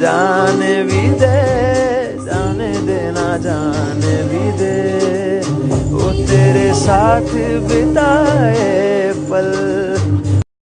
जाने भी दे जाने देना जाने भी दे। वो तेरे साथ बिताए पल